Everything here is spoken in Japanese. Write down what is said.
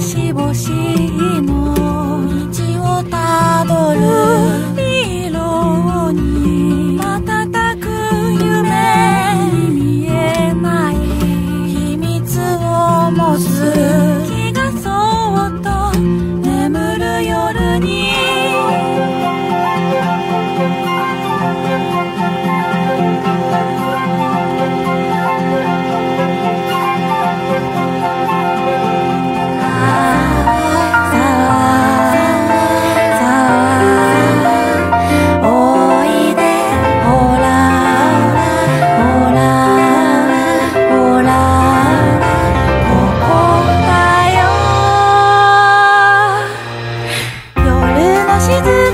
しぼしのして